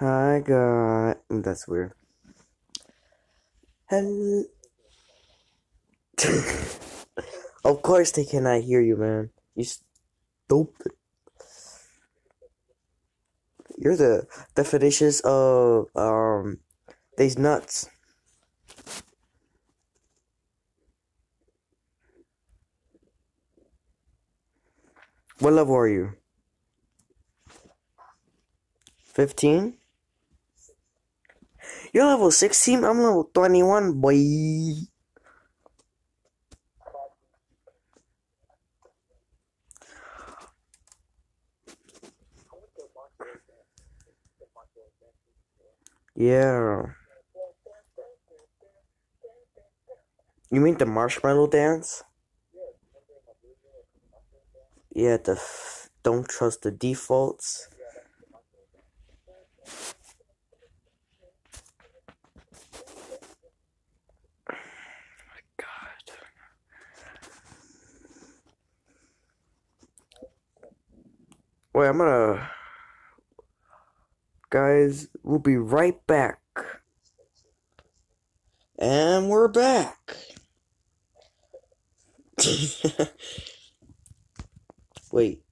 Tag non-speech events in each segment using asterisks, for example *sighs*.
Hi, God. That's weird. Hel- *laughs* of course they cannot hear you, man. You stupid. You're the definitions of um these nuts. What level are you? 15? You're level 16, I'm level 21, boy. Yeah. You mean the marshmallow dance? Yeah, the don't trust the defaults. God. Wait, I'm gonna. Guys, we'll be right back. And we're back. *laughs* Wait.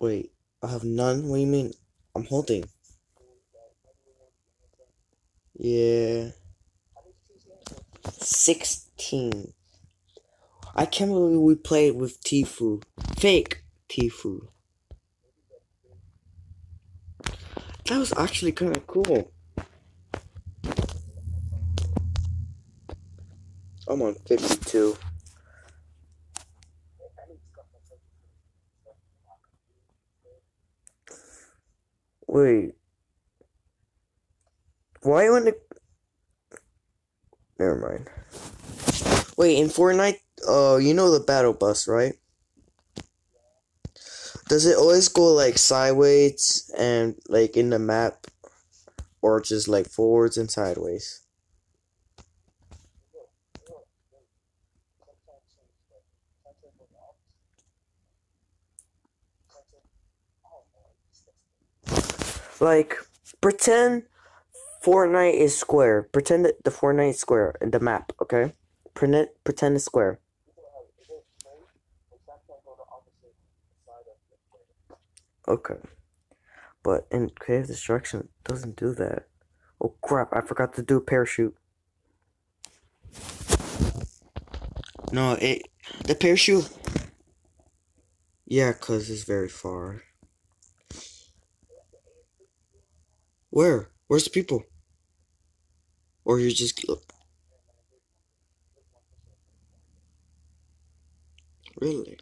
Wait. I have none? What do you mean? I'm holding. Yeah. 16. I can't believe we played with Tfue. Fake Tfue. That was actually kind of cool. I'm on 52. Wait. Why when it... Never mind. Wait, in Fortnite, uh, you know the battle bus, right? Does it always go like sideways and like in the map? Or just like forwards and sideways? Like, pretend Fortnite is square. Pretend that the Fortnite is square in the map, okay? Pretend pretend it's square. Okay. But in creative destruction it doesn't do that. Oh crap, I forgot to do a parachute. No, it the parachute Yeah, cuz it's very far. Where? Where's the people? Or you just look. Really?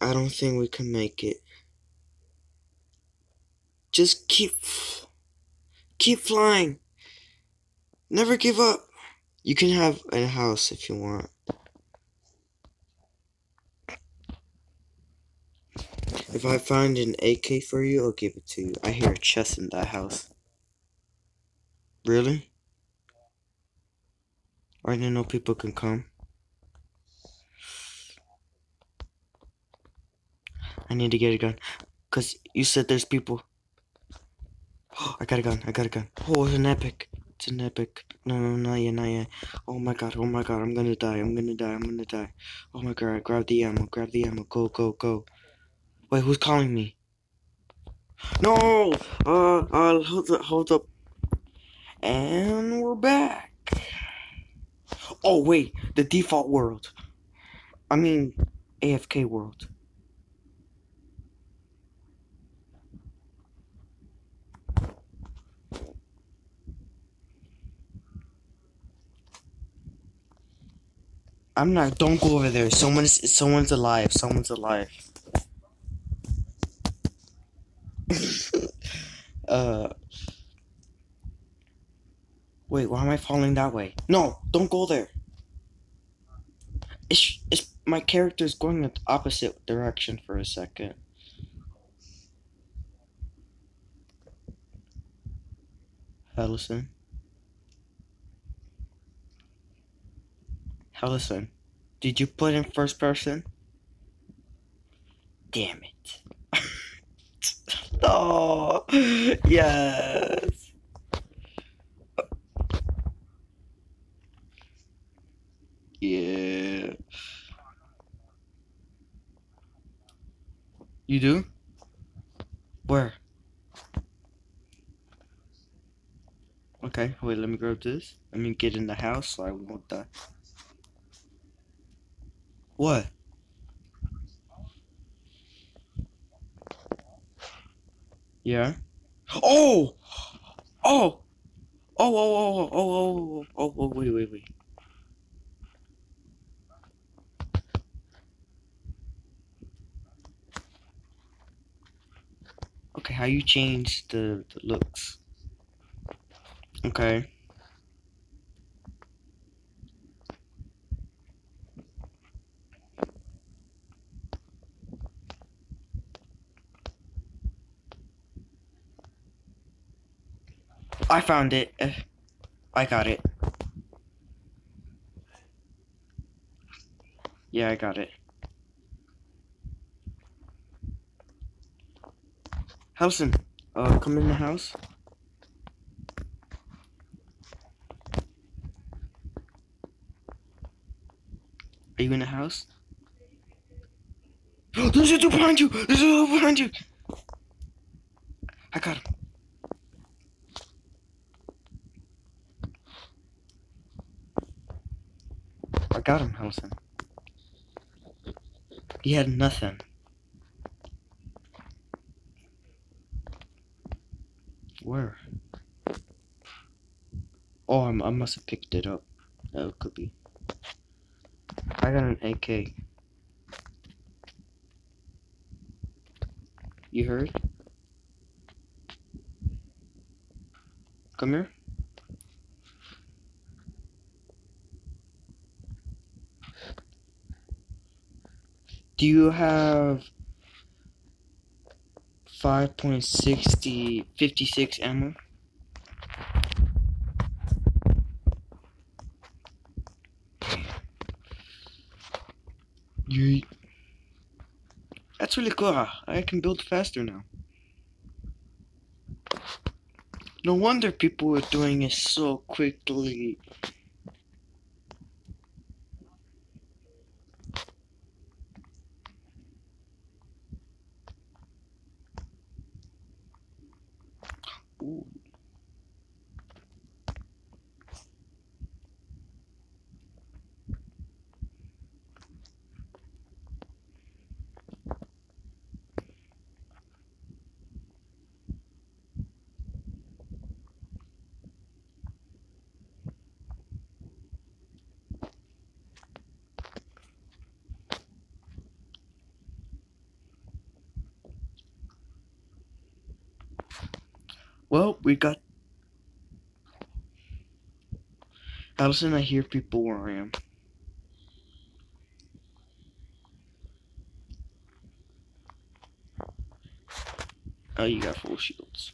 I don't think we can make it. Just keep keep flying. Never give up. You can have a house if you want. If I find an AK for you, I'll give it to you. I hear a chest in that house. Really? I didn't know people can come. I need to get a gun. Cause you said there's people. *gasps* I got a gun. I got a gun. Oh, it's an epic. It's an epic. No, no, not yet, not yet. Oh my god. Oh my god. I'm gonna die. I'm gonna die. I'm gonna die. Oh my god. Grab the ammo. Grab the ammo. Go, go, go. Wait, who's calling me? No! Uh, uh, hold up, hold up. And we're back. Oh, wait. The default world. I mean, AFK world. I'm not. Don't go over there. Someone's. Someone's alive. Someone's alive. *laughs* uh. Wait. Why am I falling that way? No. Don't go there. It's. It's. My character's going the opposite direction for a second. Allison. Allison. Did you put in first person? Damn it. *laughs* Oh, yes. Yeah. You do? Where? Okay, wait, let me grab this. Let me get in the house so I won't die. What? Yeah. Oh! oh! Oh! Oh, oh, oh, oh, oh, oh, oh, oh, wait, wait, wait. Okay, how you change the, the looks? Okay. I found it. Uh, I got it. Yeah, I got it. Helson, uh, come in the house. Are you in the house? *gasps* There's a dude behind you! There's a dude behind you! I got him. Got him, Helson. He had nothing. Where? Oh, I'm, I must have picked it up. Oh, that could be. I got an AK. You heard? Come here. Do you have 5.60 56 ammo? You That's really cool. I can build faster now. No wonder people were doing it so quickly. Ooh. Well, we got. Allison, I hear people where I am. Oh, you got full shields.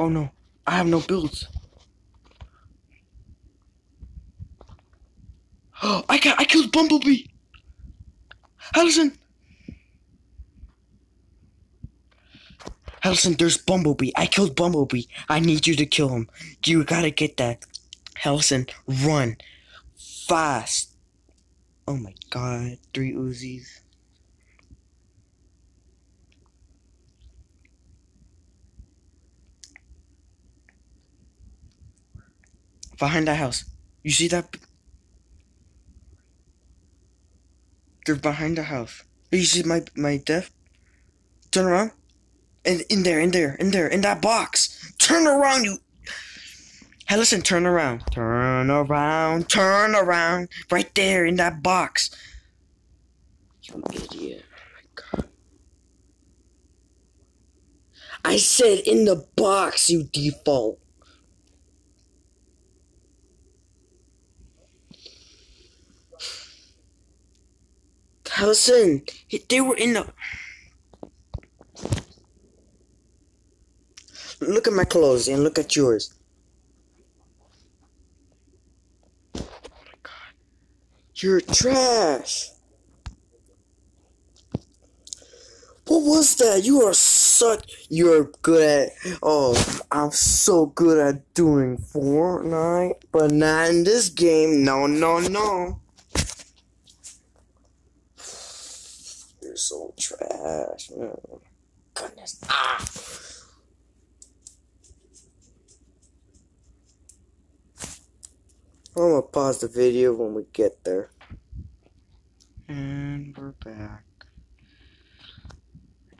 Oh no, I have no builds. Oh, *gasps* I got, I killed Bumblebee. Allison. Allison, there's Bumblebee. I killed Bumblebee. I need you to kill him. You gotta get that. Allison, run. Fast. Oh my god, three Uzis. Behind that house. You see that? They're behind the house. You see my my death? Turn around. In, in there, in there, in there, in that box. Turn around, you. Hey, listen, turn around. Turn around, turn around. Right there in that box. You idiot. Oh my god. I said in the box, you default. Listen, they were in the. Look at my clothes and look at yours. Oh my god. You're trash. What was that? You are such. You're good at. Oh, I'm so good at doing Fortnite, but not in this game. No, no, no. So trash, man. Goodness. Ah. I'm gonna pause the video when we get there. And we're back.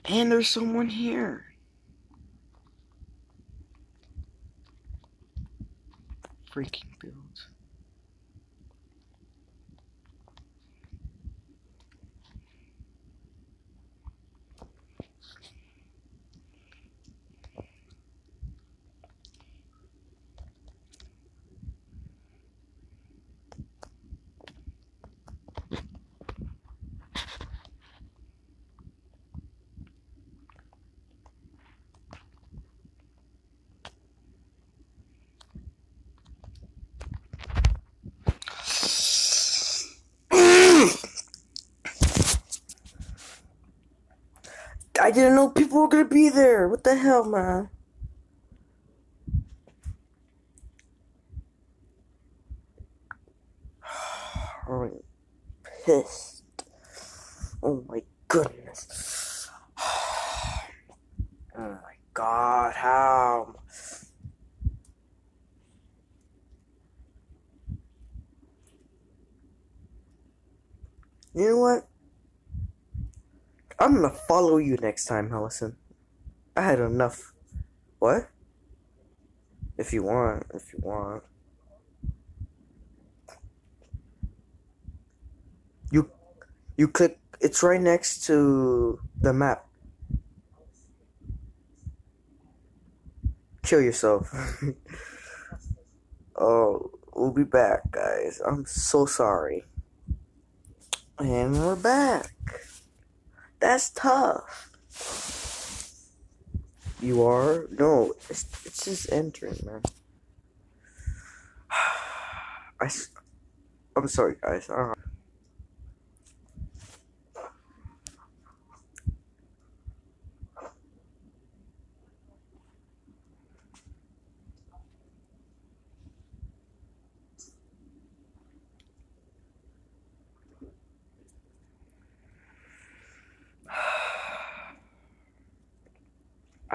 And there's someone here. Freaking builds. I didn't know people were gonna be there. What the hell, man? I'm pissed. Oh my goodness. Oh my god, how? You know what? I'm gonna follow you next time, Allison. I had enough. What? If you want, if you want. You you click it's right next to the map. Kill yourself. *laughs* oh, we'll be back, guys. I'm so sorry. And we're back. That's tough. You are? No, it's, it's just entering, man. *sighs* I, I'm sorry, guys. Uh,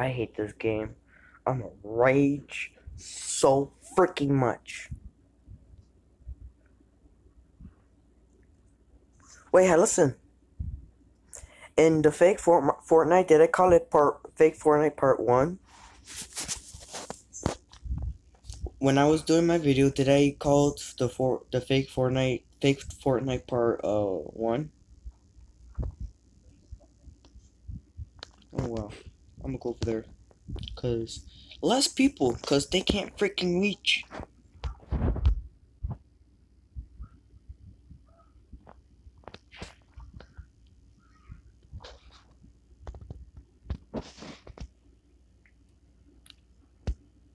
I hate this game. I'm a rage so freaking much. Wait, hey, listen. In the fake Fortnite, did I call it part fake Fortnite part one? When I was doing my video, did I call the for the fake Fortnite fake Fortnite part uh one? Oh well. I'm gonna go over there. Cause less people, cause they can't freaking reach.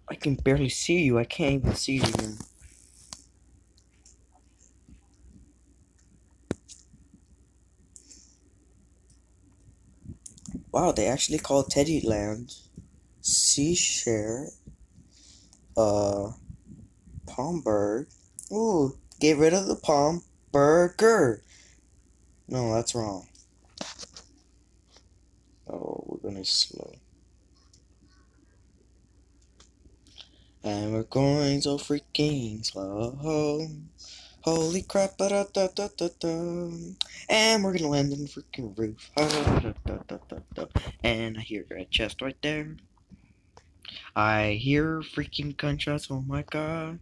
I can barely see you. I can't even see you. Wow, they actually call Teddy Land Seashare uh Palmberg. Ooh, get rid of the palm burger. No, that's wrong. Oh, we're gonna slow. And we're going so freaking slow. Holy crap. And we're gonna land in the freaking roof. And I hear a chest right there. I hear freaking gunshots, oh my god.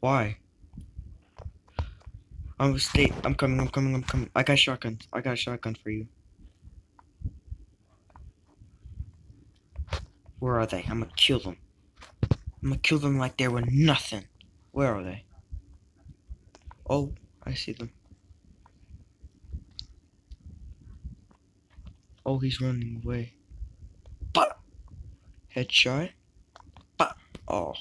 Why? I'm stay I'm coming, I'm coming, I'm coming. I got shotguns. I got a shotgun for you. Where are they? I'm gonna kill them. I'm gonna kill them like they were nothing. Where are they? Oh, I see them. Oh, he's running away. But headshot. Oh.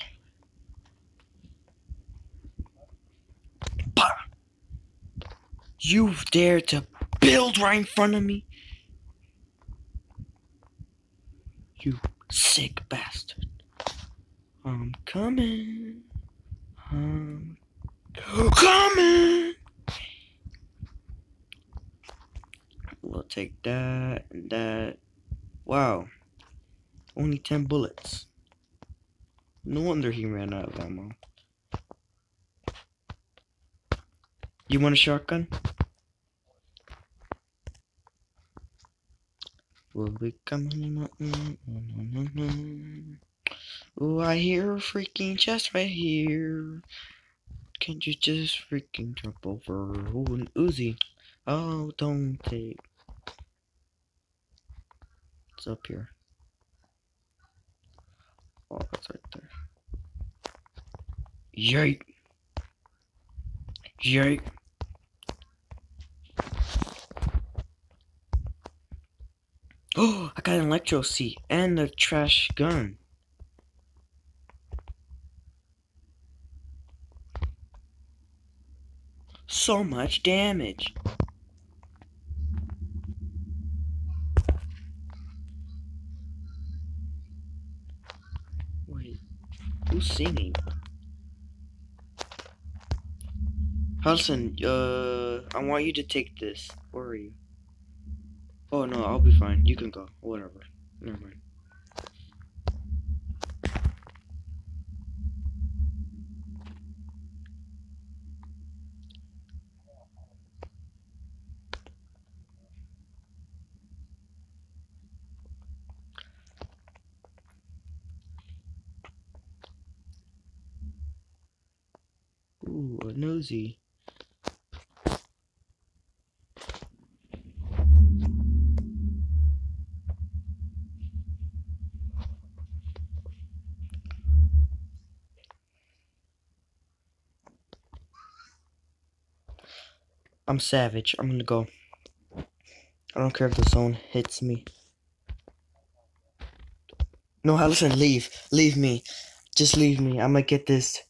But you dare to build right in front of me? You sick bastard. I'm coming. I'm coming. We'll take that and that. Wow. Only 10 bullets. No wonder he ran out of ammo. You want a shotgun? Will be coming. Oh, I hear a freaking chest right here. Can't you just freaking jump over? Oh, an Uzi. Oh, don't take. It's up here. Oh, it's right there. Yike. Yike. Oh, I got an electro seat and a trash gun. So much damage. Wait, who's singing? Hudson, uh, I want you to take this. Where are you? Oh no, I'll be fine. You can go. Whatever. Never mind. Ooh, an Uzi. I'm savage. I'm gonna go. I don't care if the zone hits me. No, listen, leave. Leave me. Just leave me. I'm gonna get this.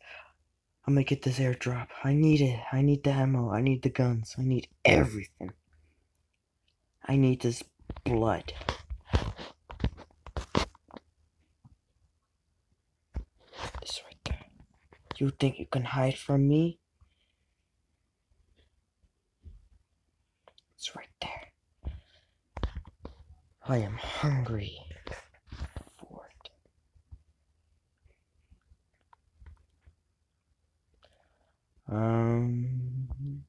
I'm gonna get this airdrop. I need it. I need the ammo. I need the guns. I need everything. I need this blood. It's right there. You think you can hide from me? It's right there. I am hungry for it. Um,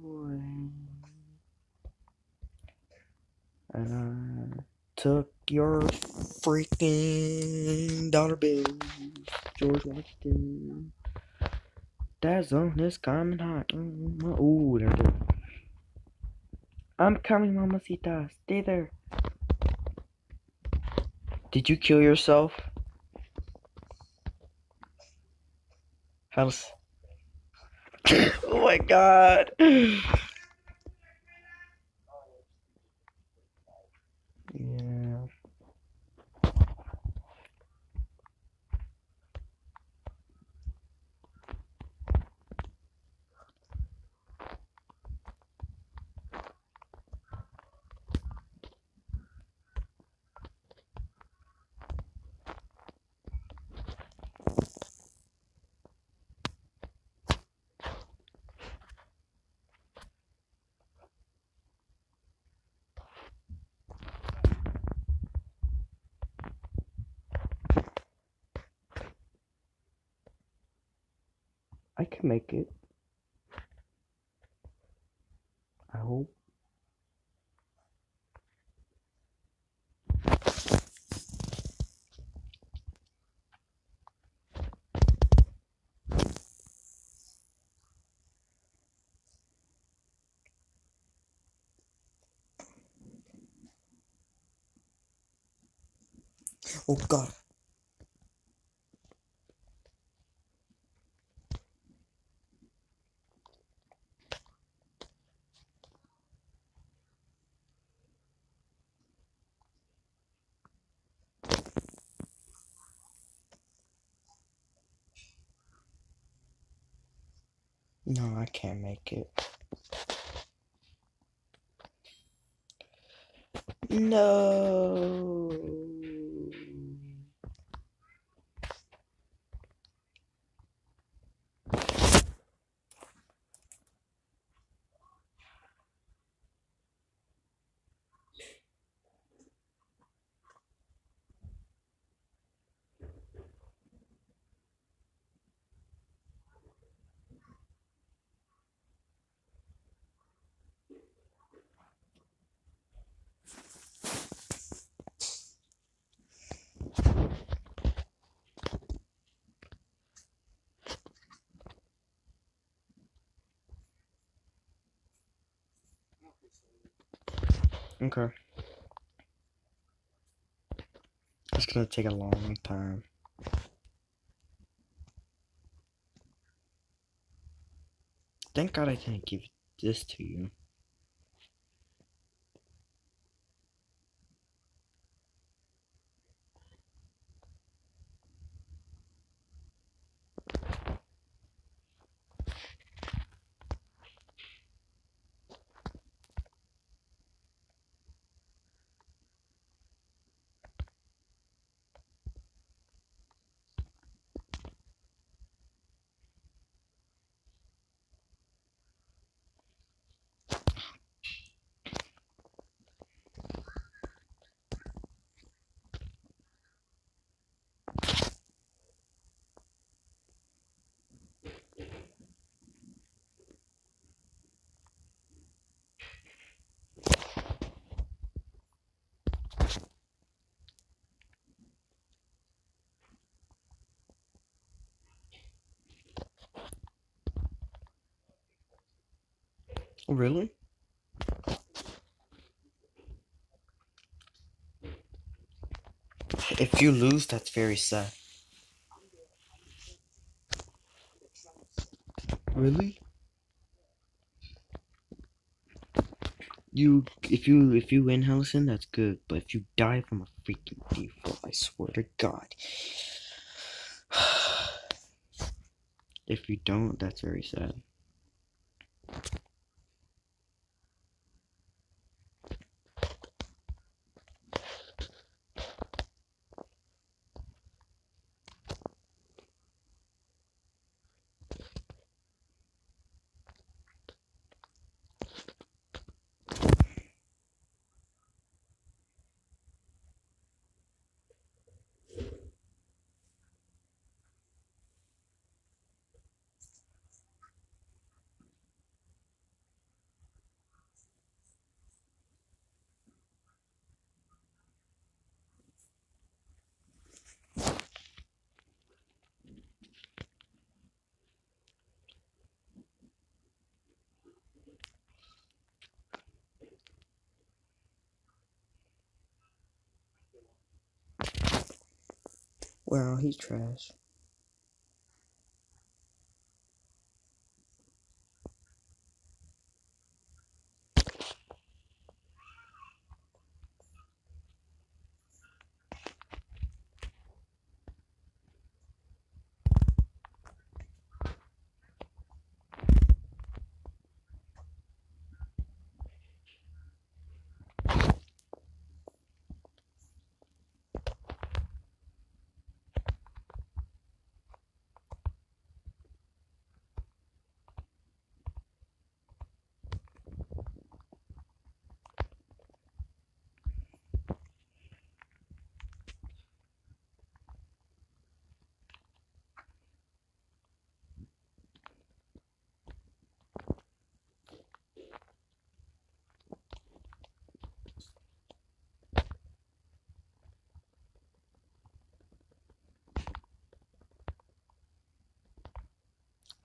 way. And I took your freaking dollar bill, George Washington. That zone is coming hot. Mm, Ooh, there, there. I'm coming, Mamacita. Stay there. Did you kill yourself? How's... *coughs* oh my god. No, I can't make it. No. Okay. It's gonna take a long time. Thank God I didn't give this to you. Oh, really? If you lose, that's very sad. Really? You, if you, if you win Hellison, that's good. But if you die from a freaking default, I swear to God. *sighs* if you don't, that's very sad. Well, he's trash.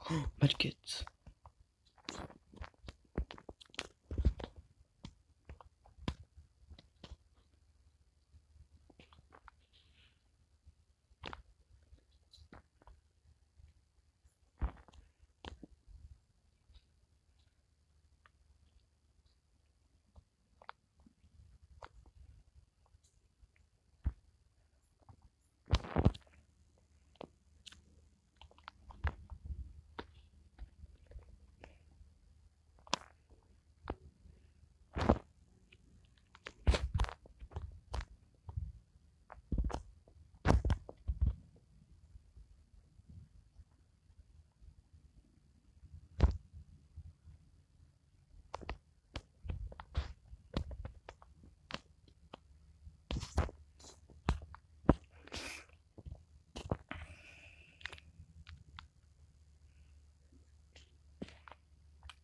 *gasps* Medkits.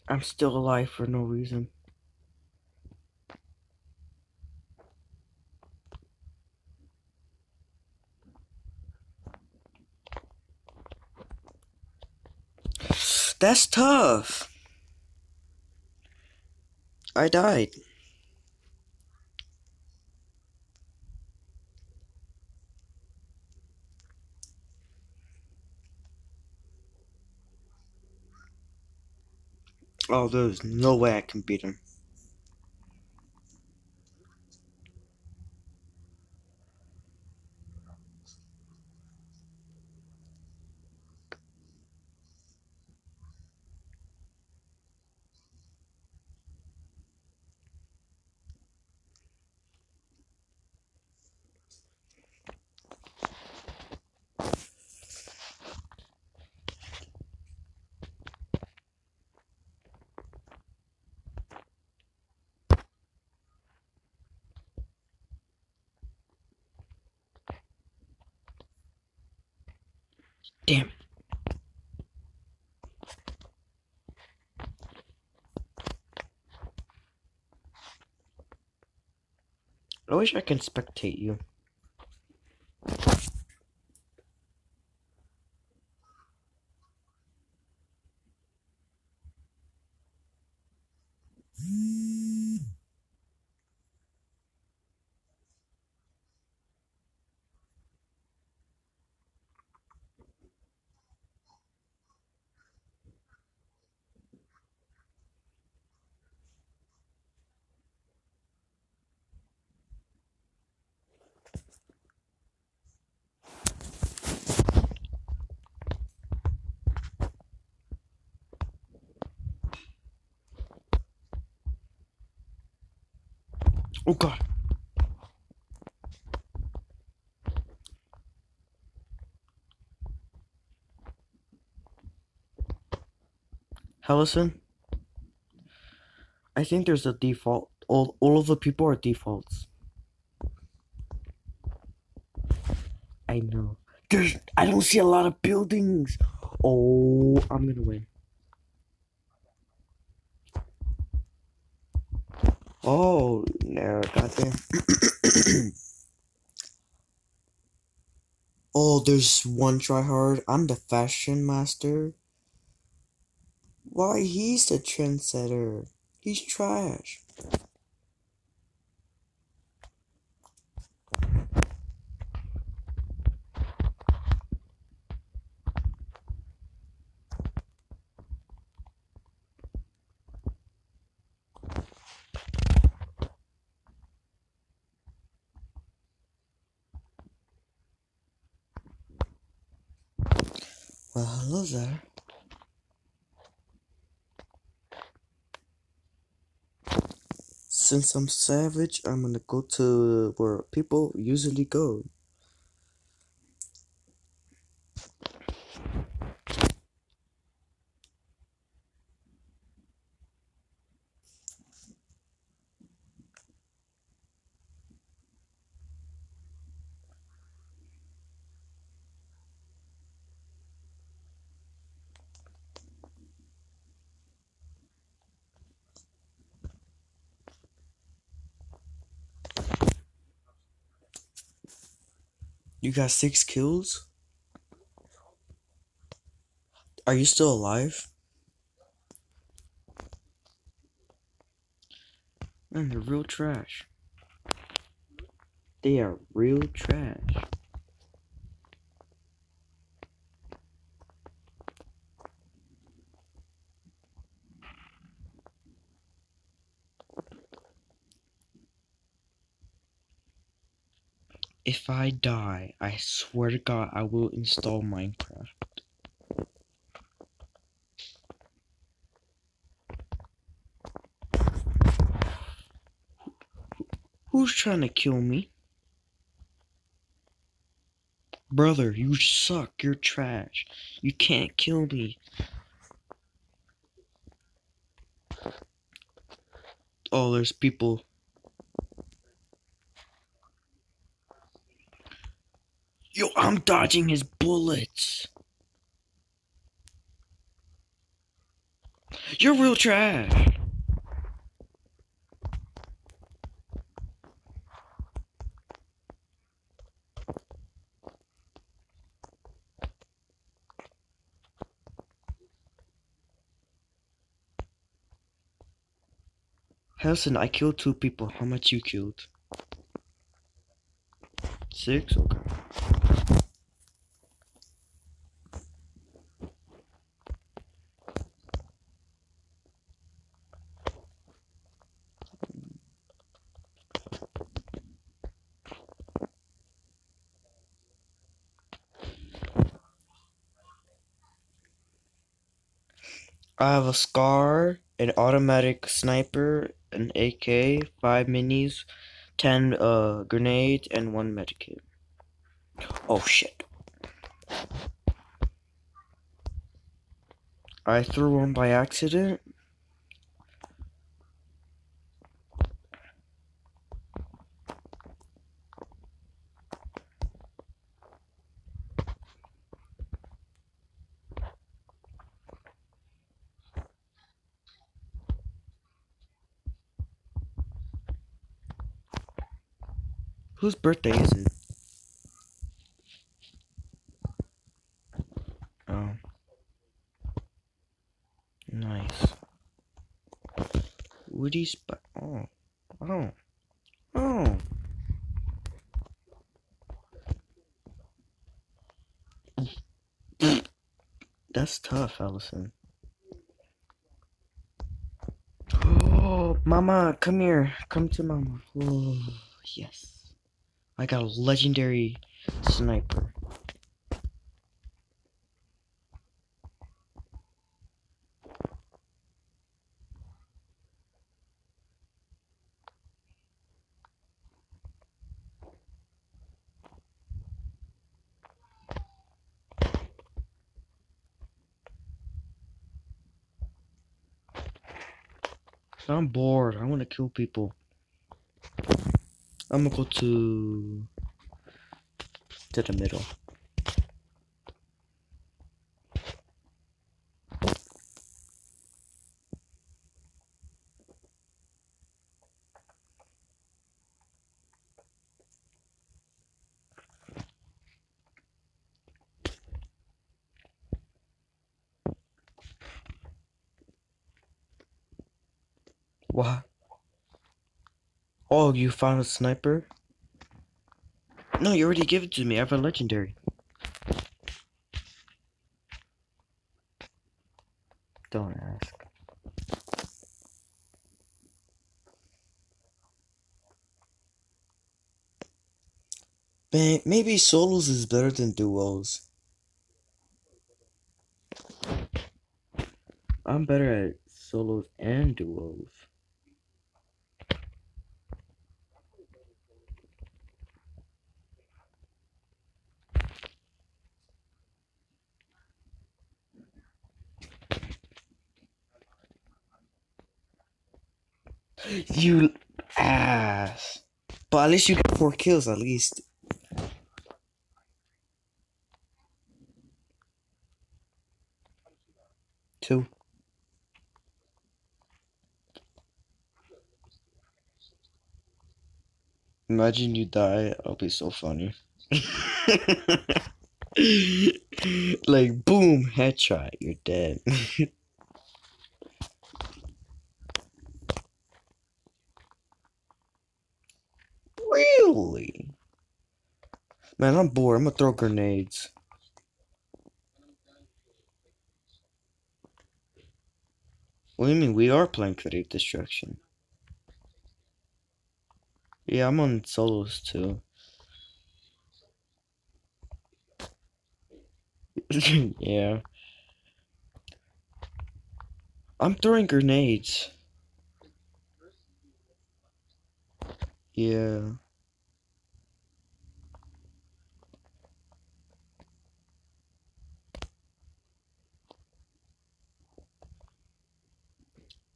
I'm still alive for no reason. That's tough. I died. Oh, there's no way I can beat him. Damn it. I wish I can spectate you. Oh god. I think there's a default. All, all of the people are defaults. I know. There's, I don't see a lot of buildings. Oh, I'm gonna win. Oh, no, *clears throat* goddamn. oh, there's one tryhard. I'm the fashion master. Why, he's the trendsetter. He's trash. Well, hello there. Since I'm savage, I'm gonna go to where people usually go. You got six kills? Are you still alive? Man, they're real trash. They are real trash. If I die, I swear to God, I will install Minecraft. Who's trying to kill me? Brother, you suck. You're trash. You can't kill me. Oh, there's people. Yo, I'm dodging his bullets. You're real trash. Helson, I killed two people. How much you killed? Six? Okay. I have a scar, an automatic sniper, an AK, five minis, ten uh grenades, and one medikit. Oh shit. I threw one by accident. Whose birthday is it? Oh. Nice. Woody Sp- Oh. Oh. Oh. That's tough, Allison. Oh, *gasps* Mama, come here. Come to Mama. Oh, yes. I got a legendary sniper. I'm bored. I want to kill people. I'm gonna go to to the middle. What? Oh, you found a sniper? No, you already gave it to me. I have a legendary. Don't ask. Maybe solos is better than duos. I'm better at solos and duos. You ass. But at least you get four kills, at least. Two. Imagine you die, I'll be so funny. *laughs* like boom, headshot, you're dead. *laughs* really? Man, I'm bored. I'm gonna throw grenades. What do you mean? We are playing Creative Destruction. Yeah, I'm on solos too. *laughs* yeah. I'm throwing grenades. Yeah.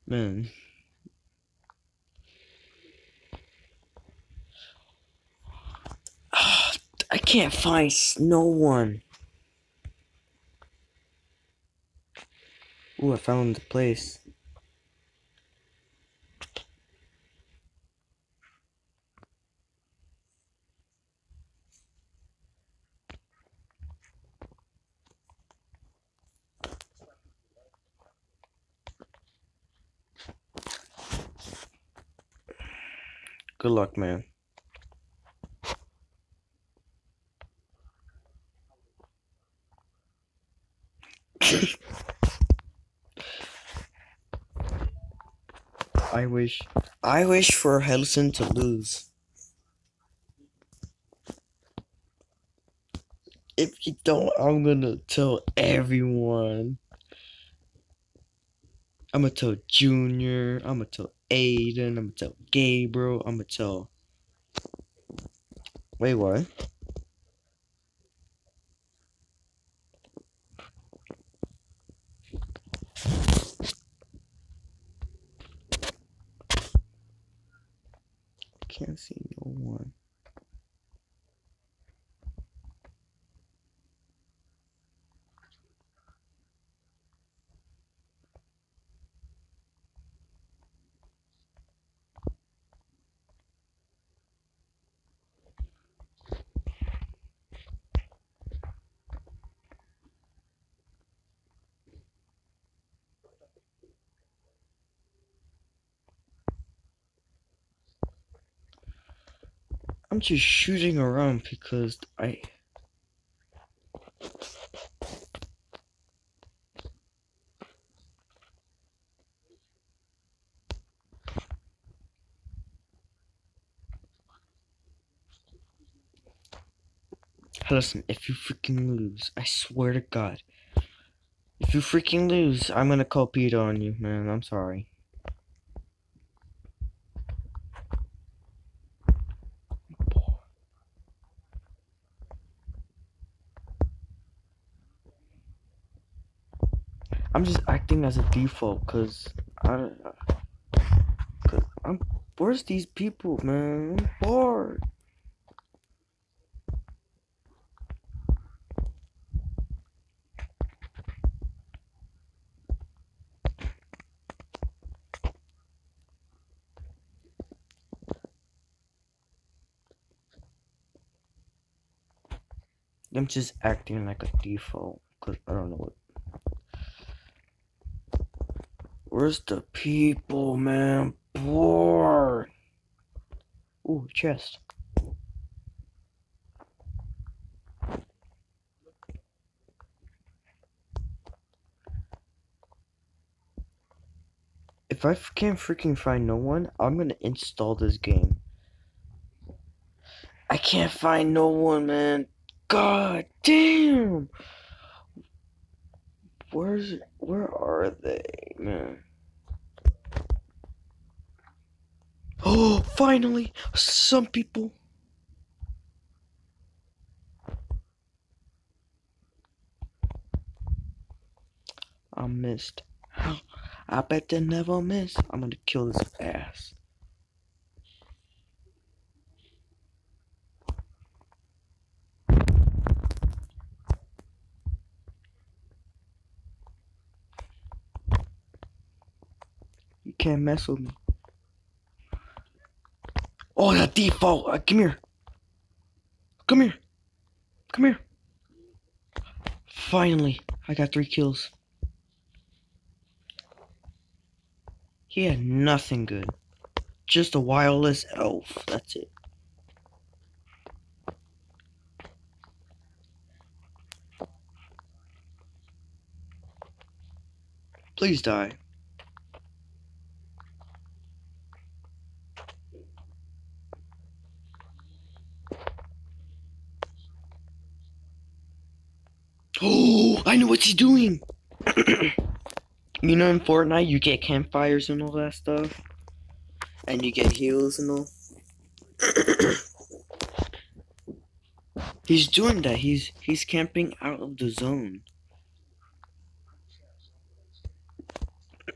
Man. *sighs* I can't find no one. Ooh, I found the place. Good luck, man. I wish I wish for Helson to lose. If you don't, I'm gonna tell everyone. I'm gonna tell Junior. I'm gonna tell Aiden. I'm gonna tell Gabriel. I'm gonna tell. Wait, what? Can't see no one. I'm just shooting around because I. Listen, if you freaking lose, I swear to God. If you freaking lose, I'm gonna call Peter on you, man. I'm sorry. I'm just acting as a default, cause I, uh, cause I'm. Where's these people, man? I'm bored. I'm just acting like a default, cause I don't know what. Where's the people, man? Bored. Ooh, chest. If I can't freaking find no one, I'm gonna install this game. I can't find no one, man. God damn. Where's where are they, man? Oh, finally, some people. I missed. *gasps* I bet they never miss. I'm gonna kill this ass. You can't mess with me. Oh, that default. Uh, come here. Come here. Come here. Finally, I got three kills. He had nothing good. Just a wireless elf. That's it. Please die. Oh, I know what he's doing. *clears throat* you know, in Fortnite, you get campfires and all that stuff, and you get heals and all. *clears throat* he's doing that. He's he's camping out of the zone. *clears throat*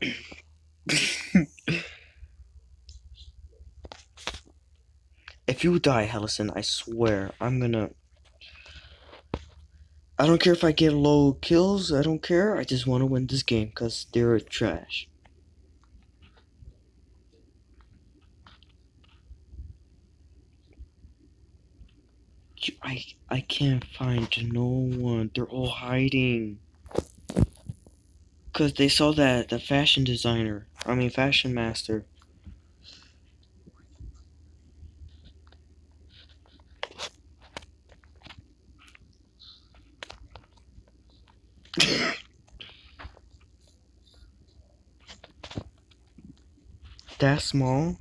if you die, Hellison, I swear I'm gonna I don't care if I get low kills. I don't care. I just want to win this game because they're trash. I I can't find no one. They're all hiding. Cause they saw that the fashion designer. I mean fashion master. That small?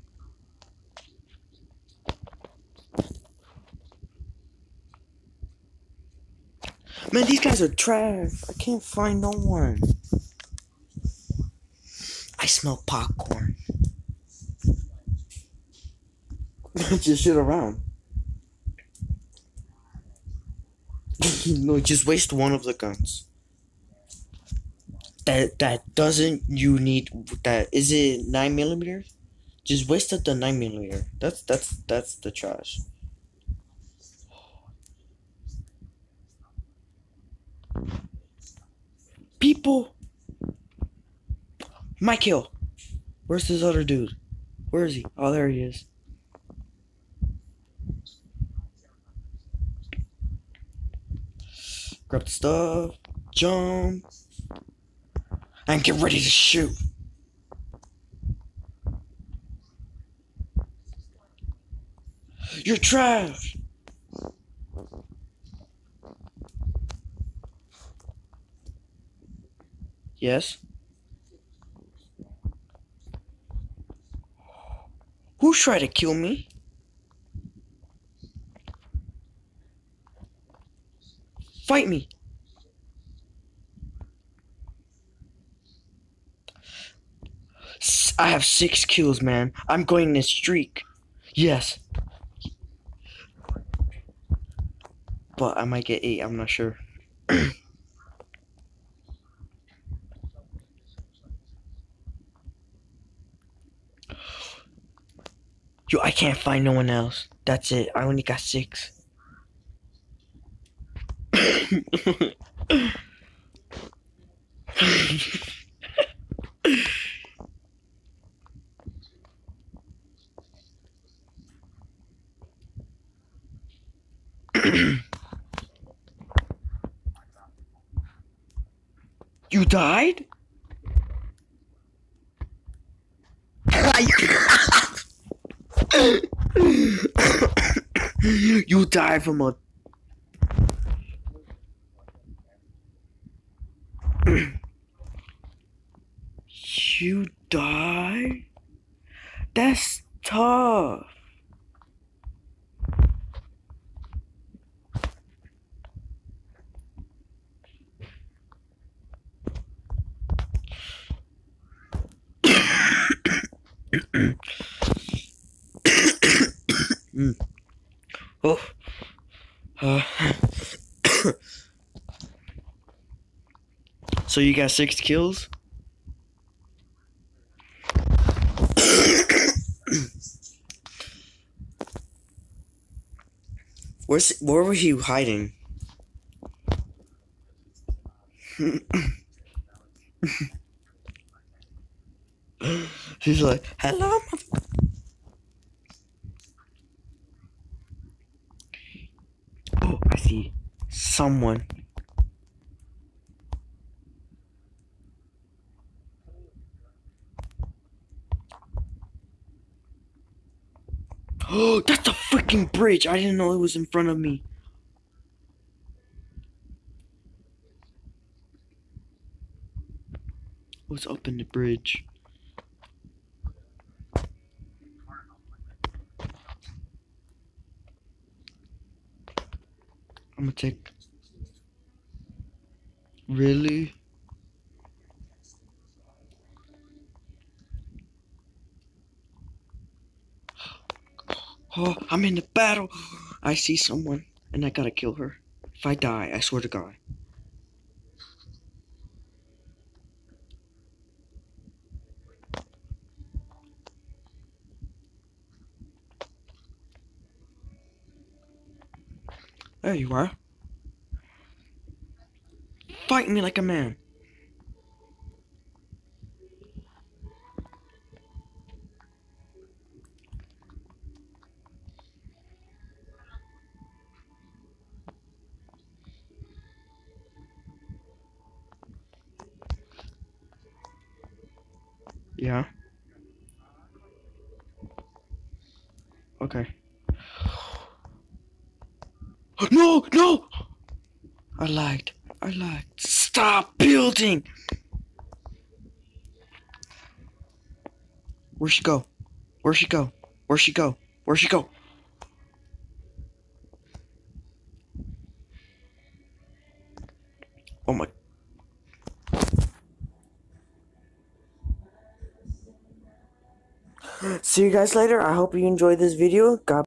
Man, these guys are trash. I can't find no one. I smell popcorn. *laughs* just shit around. *laughs* no, just waste one of the guns that that doesn't you need that is it nine millimeters? Just wasted the nine millimeter. That's that's that's the trash. People My kill. Where's this other dude? Where is he? Oh there he is. Grab the stuff. Jump and get ready to shoot. You're trash. Yes. Who's trying to kill me? Fight me. I have six kills, man. I'm going this streak. Yes. But I might get eight, I'm not sure. *clears throat* Yo, I can't find no one else. That's it. I only got six. *laughs* *clears throat* you died? you died from a you die? That's tough. Oh. Uh. *coughs* so you got six kills? Where's where were you hiding? He's like, hello, Oh, I see someone. Oh, *gasps* that's a freaking bridge! I didn't know it was in front of me. Let's open the bridge. Take. Really? Oh, I'm in the battle. I see someone, and I gotta kill her. If I die, I swear to God. There you are. Fight me like a man. Yeah. Okay. *gasps* No, no! I lied. I lied. Stop building! Where'd she go? Where'd she go? Where'd she go? Where'd she go? Oh my. See you guys later. I hope you enjoyed this video. God